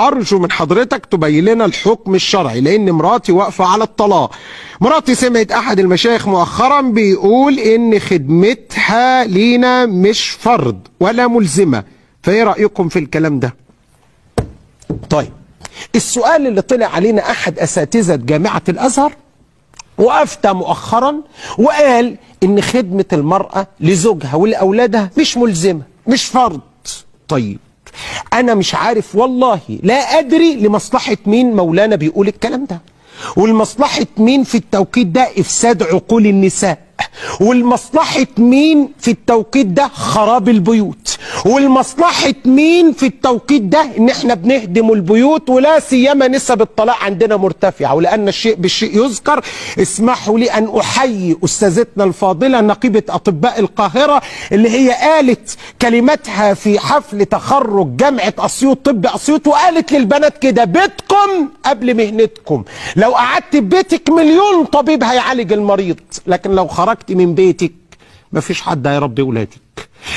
أرجو من حضرتك تبين لنا الحكم الشرعي لأن مراتي واقفة على الطلاق. مراتي سمعت أحد المشايخ مؤخرا بيقول إن خدمتها لينا مش فرض ولا ملزمة. فإيه رأيكم في الكلام ده؟ طيب السؤال اللي طلع علينا أحد أساتذة جامعة الأزهر وأفتى مؤخرا وقال إن خدمة المرأة لزوجها ولأولادها مش ملزمة مش فرض. طيب أنا مش عارف والله لا أدري لمصلحة مين مولانا بيقول الكلام ده. والمصلحة مين في التوقيت ده؟ إفساد عقول النساء. والمصلحة مين في التوقيت ده؟ خراب البيوت. والمصلحة مين في التوقيت ده؟ إن إحنا بنهدم البيوت ولا سيما نسب الطلاق عندنا مرتفعة. ولأن الشيء بالشيء يذكر اسمحوا لي أن أحيي أستاذتنا الفاضلة نقيبة أطباء القاهرة اللي هي قالت كلماتها في حفل تخرج جامعة أسيوط طب أسيوط وقالت للبنات كده بيتكم قبل مهنتكم. لو قعدت في بيتك مليون طبيب هيعالج المريض لكن لو خرجت من بيتك مفيش حد هيربي ولادك.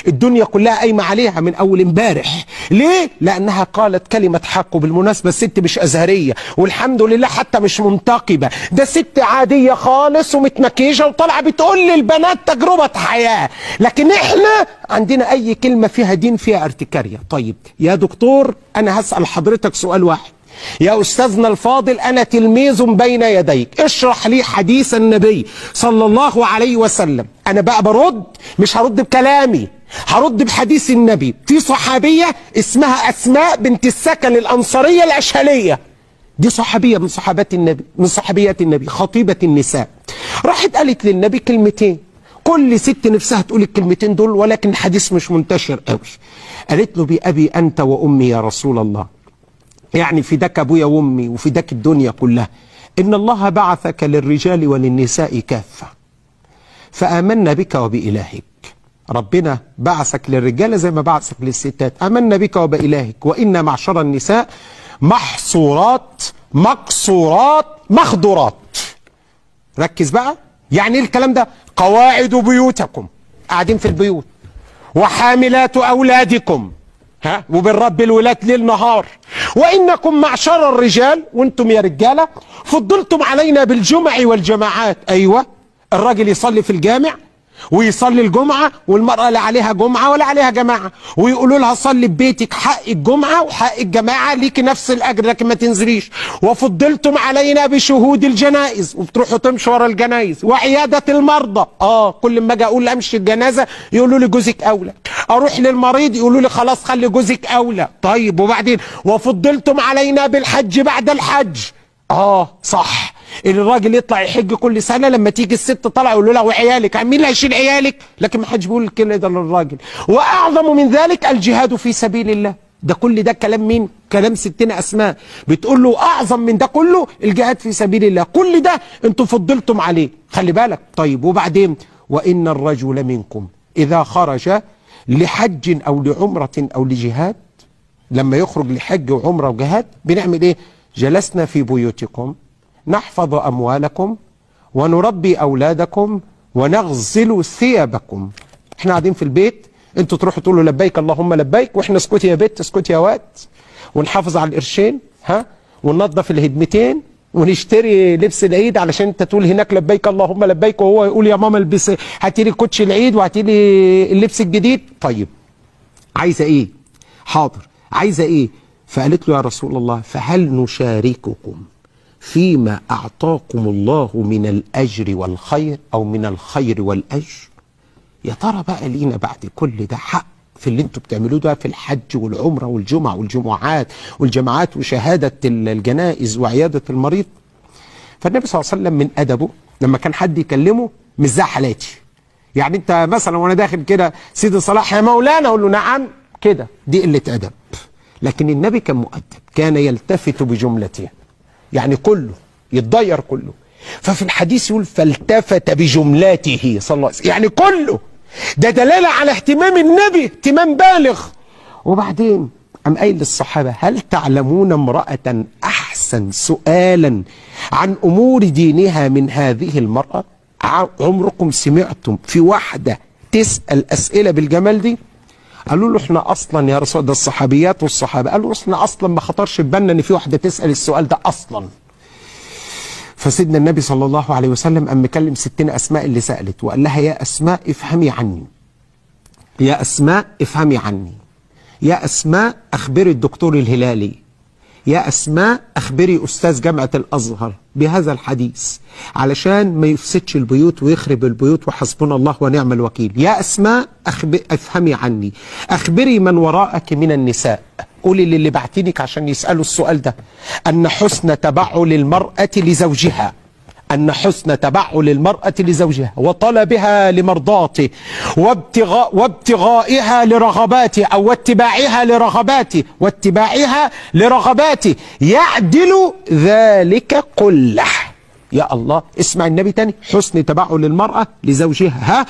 الدنيا كلها قايمة عليها من أول امبارح. ليه؟ لأنها قالت كلمة حق وبالمناسبة الست مش أزهرية والحمد لله حتى مش منتقبة. ده ست عادية خالص ومتمكيجة وطالعة بتقول للبنات تجربة حياة. لكن إحنا عندنا أي كلمة فيها دين فيها ارتكارية. طيب يا دكتور أنا هسأل حضرتك سؤال واحد. يا أستاذنا الفاضل أنا تلميذ بين يديك. اشرح لي حديث النبي صلى الله عليه وسلم. أنا بقى برد مش هرد بكلامي هرد بحديث النبي. في صحابية اسمها أسماء بنت السكن الأنصارية الأشهلية. دي صحابية من صحابات النبي من صحابيات النبي خطيبة النساء. راحت قالت للنبي كلمتين. كل ست نفسها تقول الكلمتين دول ولكن الحديث مش منتشر قوي. قالت له بأبي أنت وأمي يا رسول الله. يعني فداك أبويا وأمي وفداك الدنيا كلها. إن الله بعثك للرجال وللنساء كافة. فآمنا بك وبإلهك. ربنا بعثك للرجال زي ما بعثك للستات. آمنا بك وبإلهك. وإن معشر النساء محصورات مقصورات مخدورات. ركز بقى. يعني إيه الكلام ده؟ قواعد بيوتكم. قاعدين في البيوت. وحاملات أولادكم. ها؟ وبالرب الولاد ليل نهار. وإنكم معشر الرجال وأنتم يا رجالة فضلتم علينا بالجمع والجماعات. أيوه. الراجل يصلي في الجامع ويصلي الجمعة والمرأة لا عليها جمعة ولا عليها جماعة. ويقولوا لها صلي ببيتك حق الجمعة وحق الجماعة ليك نفس الأجر لكن ما تنزليش. وفضلتم علينا بشهود الجنائز وبتروحوا تمشوا ورا الجنائز. وعيادة المرضى. آه كل ما أجي أقول أمشي الجنازة يقولوا لي جوزك أولى. أروح للمريض يقولوا لي خلاص خلي جوزك أولى. طيب وبعدين؟ وفضلتم علينا بالحج بعد الحج. آه صح. الراجل يطلع يحج كل سنة لما تيجي الست طالعة يقول لها وعيالك. مين اللي هيشيل عيالك. لكن ما حدش بيقول كده ده للراجل. وأعظم من ذلك الجهاد في سبيل الله. ده كل ده كلام مين؟ كلام ستنا أسماء. بتقول له أعظم من ده كله الجهاد في سبيل الله. كل ده أنتوا فضلتم عليه. خلي بالك. طيب وبعدين؟ وإن الرجل منكم إذا خرج لحج أو لعمرة أو لجهاد. لما يخرج لحج وعمرة وجهاد بنعمل إيه؟ جلسنا في بيوتكم نحفظ أموالكم ونربي أولادكم ونغسل ثيابكم. إحنا قاعدين في البيت أنتوا تروحوا تقولوا لبيك اللهم لبيك وإحنا اسكتي يا بت اسكتي يا واد. ونحافظ على القرشين ها؟ وننظف الهدمتين ونشتري لبس العيد علشان انت تقول هناك لبيك اللهم لبيك وهو يقول يا ماما البس هاتي لي كوتش العيد وهاتي لي اللبس الجديد. طيب عايزة إيه؟ حاضر. عايزة إيه؟ فقالت له يا رسول الله فهل نشارككم فيما أعطاكم الله من الأجر والخير أو من الخير والأجر؟ يا ترى بقى لينا بعد كل ده حق؟ في اللي أنتوا بتعملوه ده في الحج والعمرة والجمعة والجمعات والجماعات وشهادة الجنائز وعيادة المريض. فالنبي صلى الله عليه وسلم من أدبه لما كان حد يكلمه مش زي حالاتي. يعني انت مثلا وأنا داخل كده سيدي صلاح يا مولانا أقول له نعم كده. دي قلة أدب. لكن النبي كان مؤدب كان يلتفت بجملته يعني كله يتضير كله. ففي الحديث يقول فالتفت بجملته صلى الله عليه وسلم. يعني كله. ده دلالة على اهتمام النبي اهتمام بالغ. وبعدين أم قايل للصحابة هل تعلمون امرأة أحسن سؤالا عن أمور دينها من هذه المرأة؟ عمركم سمعتم في واحدة تسأل أسئلة بالجمال دي؟ قالوا له إحنا أصلا يا رسول ده الصحابيات والصحابة. قالوا إحنا أصلا ما خطرش في بالنا إن في واحدة تسأل السؤال ده أصلا. فسيدنا النبي صلى الله عليه وسلم قام مكلم ستنا أسماء اللي سألت وقال لها يا أسماء افهمي عني. يا أسماء افهمي عني. يا أسماء أخبري الدكتور الهلالي. يا أسماء أخبري أستاذ جامعة الأزهر بهذا الحديث علشان ما يفسدش البيوت ويخرب البيوت وحسبنا الله ونعم الوكيل. يا أسماء أخب... افهمي عني. أخبري من وراءك من النساء. قولي للي بعتينك عشان يسألوا السؤال ده. أن حسن تبعل المرأة لزوجها. أن حسن تبعل المرأة لزوجها. وطلبها لمرضاته. وابتغاء وابتغائها لرغباته. أو واتباعها لرغباته. واتباعها لرغباته. يعدل ذلك كله. يا الله اسمع النبي تاني. حسن تبعل المرأة لزوجها. ها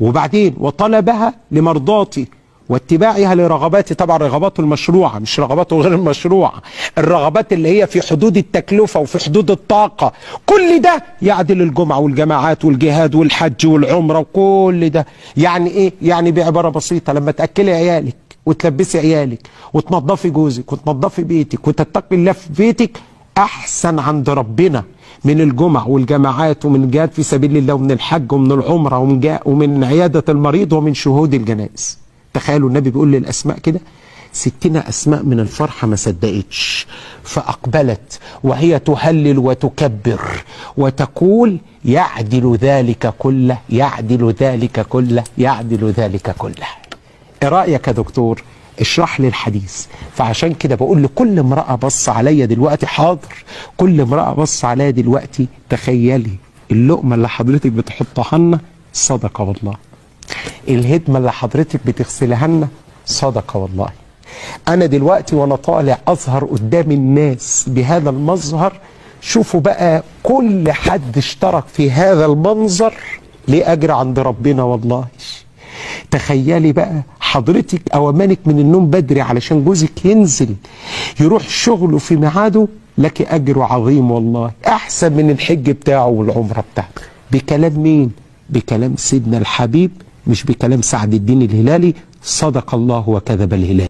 وبعدين وطلبها لمرضاته. واتباعها لرغباته طبعا رغباته المشروعة مش رغباته غير المشروعة. الرغبات اللي هي في حدود التكلفة وفي حدود الطاقة. كل ده يعدل الجمعة والجماعات والجهاد والحج والعمرة وكل ده. يعني إيه؟ يعني بعبارة بسيطة. لما تأكلي عيالك وتلبسي عيالك وتنظفي جوزك وتنظفي بيتك وتتقي الله في بيتك أحسن عند ربنا من الجمع والجماعات ومن الجهاد في سبيل الله ومن الحج ومن العمرة ومن, ومن عيادة المريض ومن شهود الجنائز. تخيلوا النبي بيقول للأسماء كده ستنا أسماء من الفرحة ما صدقتش فأقبلت وهي تهلل وتكبر وتقول يعدل ذلك كله يعدل ذلك كله يعدل ذلك كله. إيه رأيك يا دكتور؟ اشرح لي الحديث. فعشان كده بقول لكل امرأة بص عليا دلوقتي حاضر كل امرأة بص عليا دلوقتي تخيلي اللقمة اللي حضرتك بتحطها لنا صدقة والله. الهدمة اللي حضرتك بتغسلها لنا؟ صدقة والله. أنا دلوقتي وأنا طالع أظهر قدام الناس بهذا المظهر شوفوا بقى كل حد اشترك في هذا المنظر ليه أجر عند ربنا والله. تخيلي بقى حضرتك أوامانك من النوم بدري علشان جوزك ينزل يروح شغله في ميعاده لك أجر عظيم والله. أحسن من الحج بتاعه والعمرة بتاعته. بكلام مين؟ بكلام سيدنا الحبيب مش بكلام سعد الدين الهلالي صدق الله وكذب الهلال.